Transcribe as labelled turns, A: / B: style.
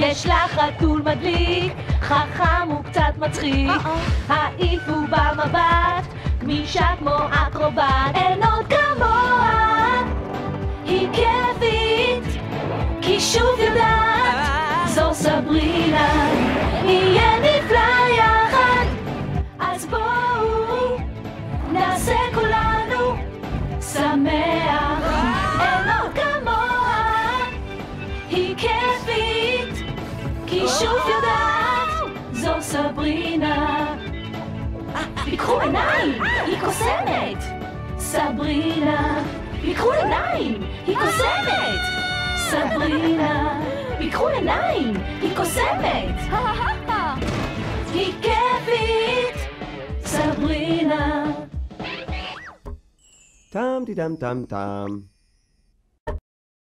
A: יש לה חתול מדליק, חכם וקצת מצחיק. העיפו במבט, גמישה כמו אקרובט. אין עוד כמוה, היא כיפית, כי שוב יודעת, זו סברינה, יהיה נפלא יחד. אז בואו, נעשה כולנו שמח. אין עוד כמוה, היא כיפית, כי שוב יודעת, זו סברינה. פיקחו עיניים, היא קוסמת! סברינה, פיקחו עיניים, היא קוסמת! סברינה, פיקחו עיניים, היא קוסמת! היא כיפית! סברינה!
B: טם טידם טם טם.